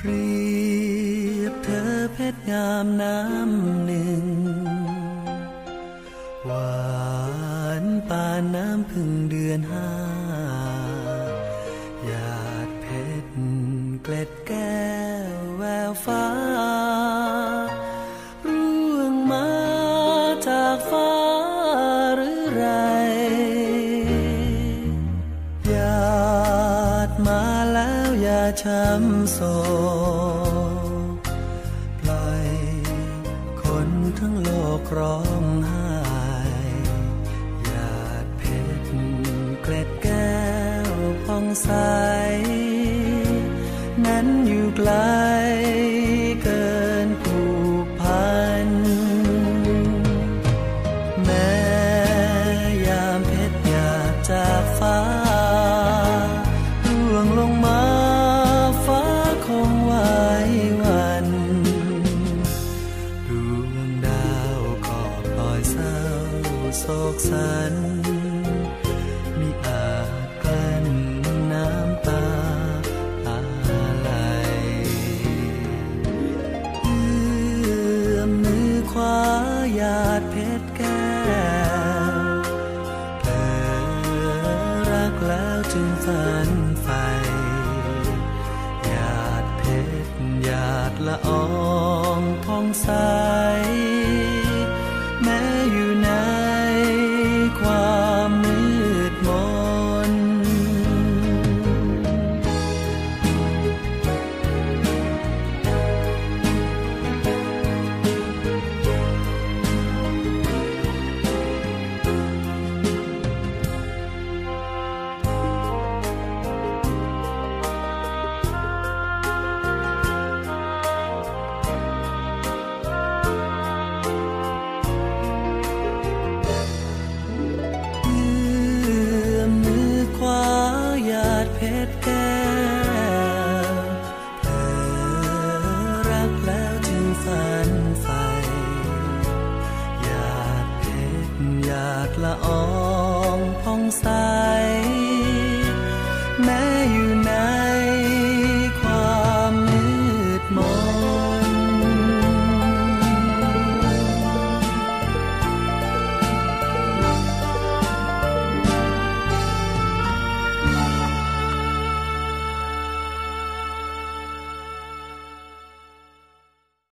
เปรียบเธอเพชรงามน้ำหนึ่ง หวานปานน้ำพึ่งเดือนห้าหยาดเพชรเกล็ดแก้วแววฟ้า ร่วงมาจากฟ้า ช้ำโศกปล่อยคนทั้งโลกร้องไห้หยาดเพชรเกล็ดแก้วพองใส นั้นอยู่ไกล ศร้าโศกสันมิอาจกลั้นน้ำตาอะไรเอื้อมมือขวาหยาดเพชรแก้วเธอรักแล้วจึงฝันใฝ่หยาดเพชรหยาดละอองผ่องใส ងផងសា